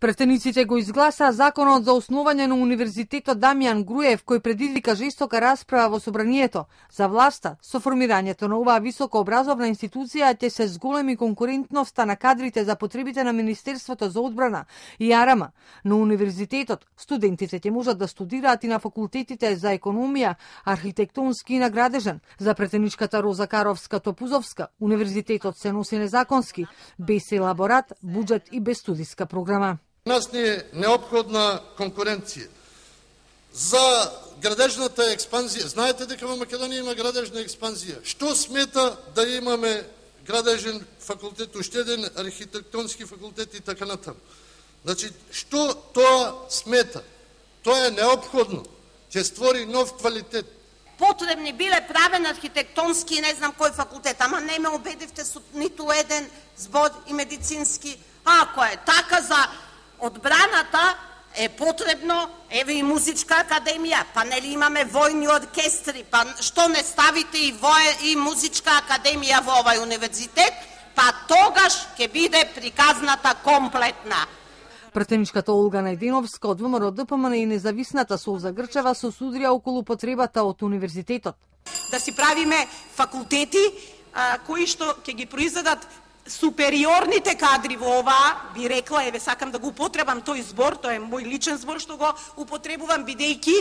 Претениците го изгласаа законот за основање на Универзитетот Дамјан Груев, кој предизвика жестока расправа во собранието. За власта, со формирањето на оваа високообразовна институција ќе се зголеми конкурентноста на кадрите за потребите на Министерството за одбрана и Арама. Но Универзитетот, студентите ќе можат да студираат и на факултетите за економија, архитектонски и наградежен. За претеничката Роза Каровска Топузовска, Универзитетот се носи незаконски, без елаборат, буџет и без студиска програма. Нас ни е необходна конкуренција. За градежната експанзија, знаете дека во Македонија има градежна експанзија. Што смета да имаме градежен факултет, уште еден архитектонски факултет и така натаму? Значи, што тоа смета? Тоа е необходно. Ќе створи нов квалитет. Потребни биле правен архитектонски и не знам кој факултет, ама не ме убедивте со ниту еден збор и медицински. Ако е така за одбраната е потребно, еве и музичка академија, па нели имаме војни оркестри, па што не ставите и вој и музичка академија во овај универзитет, па тогаш ќе биде приказната комплетна. Претеничката Олга Најденовска од ВМРО ДПМН и независната Солза Грчева се осудрија околу потребата од универзитетот. Да си правиме факултети а, кои што ќе ги произведат супериорните кадри во ова би рекла, еве сакам да го употребам тој збор, тоа е мој личен збор што го употребувам бидејќи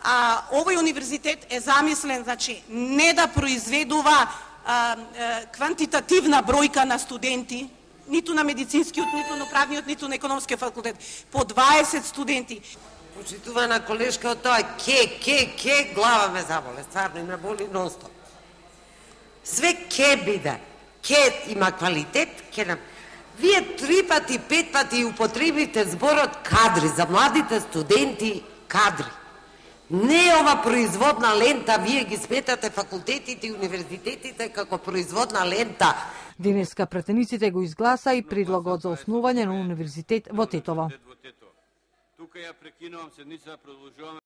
а, овој универзитет е замислен, значи, не да произведува а, а, квантитативна бројка на студенти, ниту на медицинскиот, ниту на правниот, ниту на економскиот факултет, по 20 студенти. Почитувана колешка од тоа ке, ке, ке, глава ме заболе, стварно и ме боли нонстоп. Све ке биде ке има квалитет, ке нам... Вие три пати, пет пати употребите зборот кадри, за младите студенти кадри. Не е ова производна лента, вие ги сметате факултетите и универзитетите како производна лента. Денеска претениците го изгласа и предлогот за основање на универзитет во Тетово. Тука ја прекинувам седница, продолжуваме